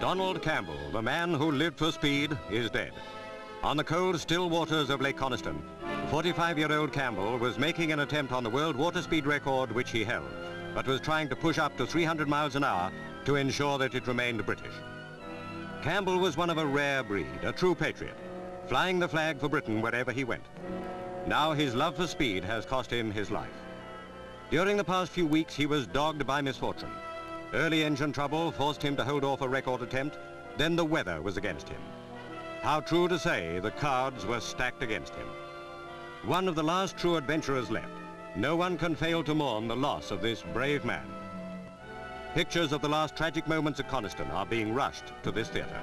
Donald Campbell, the man who lived for speed, is dead. On the cold, still waters of Lake Coniston, 45-year-old Campbell was making an attempt on the world water speed record which he held, but was trying to push up to 300 miles an hour to ensure that it remained British. Campbell was one of a rare breed, a true patriot, flying the flag for Britain wherever he went. Now his love for speed has cost him his life. During the past few weeks, he was dogged by misfortune. Early engine trouble forced him to hold off a record attempt, then the weather was against him. How true to say the cards were stacked against him. One of the last true adventurers left. No one can fail to mourn the loss of this brave man. Pictures of the last tragic moments at Coniston are being rushed to this theatre.